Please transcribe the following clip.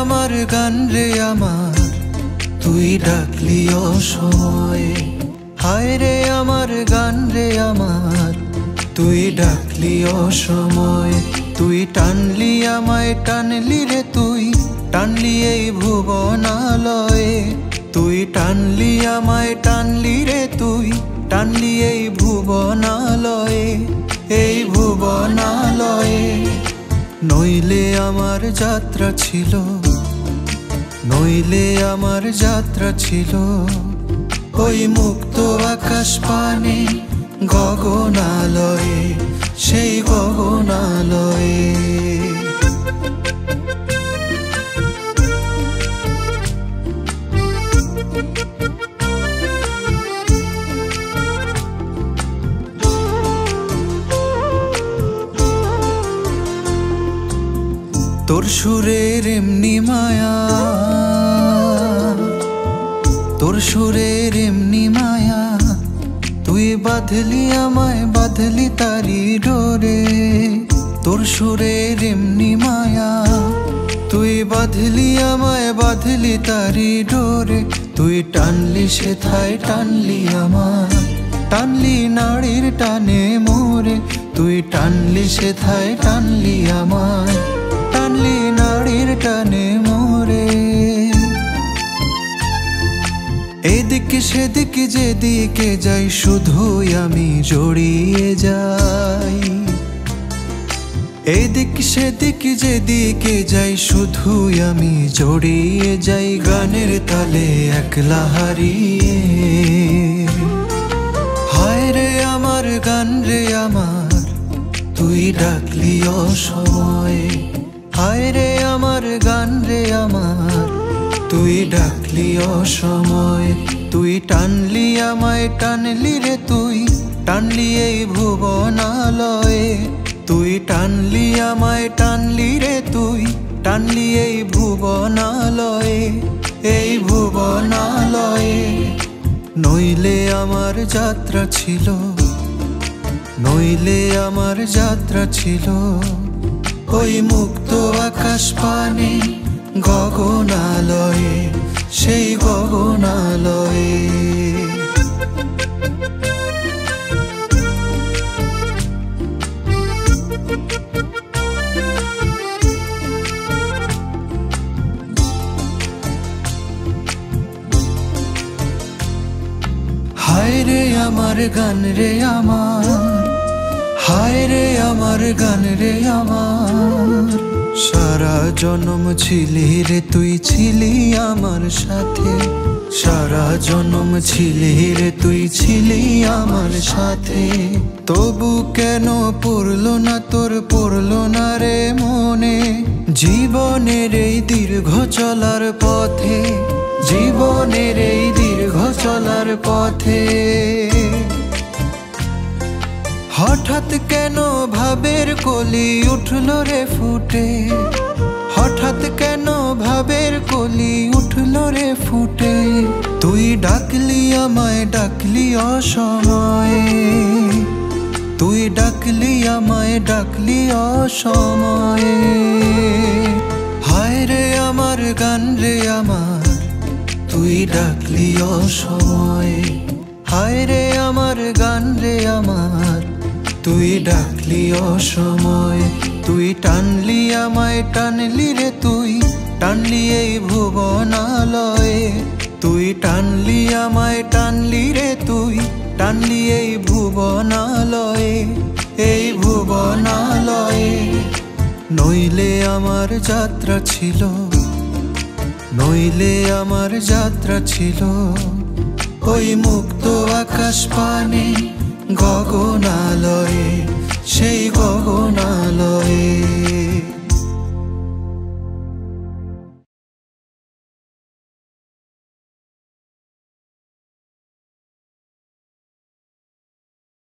রে আমার, তুই ডাকলি অসময়ে। হায় রে আমার গান রে আমার, তুই ডাকলি অসময়। তুই টানলি আমায়, টানলি রে তুই, টানলি এই ভুবনালয়ে। তুই টানলি আমায়, টানলি রে তুই, টানলি এই ভুবনালয়ে। এই ভুবনালয়ে নইলে আমার যাত্রা ছিল নইলে আমার যাত্রা ছিল ওই মুক্ত আকাশ পানে গগনালয়ে সেই গগনালয়ে। তোর সুরের এমনি মায়া, তোর সুরের এমনি মায়া, তুই বাঁধলি আমায়, বাঁধলি তারি ডোরে। তোর সুরের এমনি মায়া, তুই বাঁধলি আমায়, বাঁধলি তারি ডোরে। তুই টানলি সে থাই টানলি আমায়, টানলি নাড়ির টানে মোরে। তুই টানলি সে থাই টানলি আমায়। নাড়ির টানে মোরে এদিকে সেদিকে যেদিকে যাই, শুধুই আমি জড়িয়ে যাই। এদিক সেদিক যেদিকে যাই, শুধুই আমি জড়িয়ে যাই, গানের তালে একলা হারিয়ে। হায় রে আমার গান রে আমার, তুই ডাকলি অসময়ে। হায় রে আমার গান রে আমার। তুই ডাকলি অসময়, তুই টানলি আমায়, টানলি রে তুই। টানলি এই ভুবনালয়ে। তুই টানলি আমায়, টানলি রে তুই। টানলি এই ভুবনালয়ে এই ভুবনালয়ে। নইলে আমার যাত্রা ছিল, নইলে আমার যাত্রা ছিল। ওই মুক্ত আকাশ পানে গগনালয়ে সেই গগনালয়ে। হায় রে আমার গান রে আমার রে আমার গান রে আমার। সারা জনম ছিলি রে, তুই ছিলি আমার সাথে। সারা জনম ছিলি রে, তুই ছিলি আমার সাথে। তবু কেন পড়ল না তোর, পড়ল না রে মনে? জীবনের এই দীর্ঘ চলার পথে, জীবনের এই দীর্ঘ চলার পথে। হঠাৎ কেন ভাবের কলি উঠল রে ফুটে? হঠাৎ কেন ভাবের কলি উঠল রে ফুটে? তুই ডাকলি আমায়, ডাকলি অসময়ে। তুই ডাকলি আমায়, ডাকলি অসময়ে। হায় রে আমার গান রে আমার, তুই ডাকলি অসময়ে। হায় রে আমার গান রে আমার তুই ডাকলি অসময়, তুই টানলি আমায়, টানলি রে তুই, টানলি এই ভুবনালয়ে। তুই টানলি আমায়, টানলি রে তুই, টানলি এই ভুবনালয়ে এই ভুবনালয়ে। নইলে আমার যাত্রা ছিল, নইলে আমার যাত্রা ছিল, ওই মুক্ত আকাশ পানে। গগনালয়ে সেই গগনালয়ে।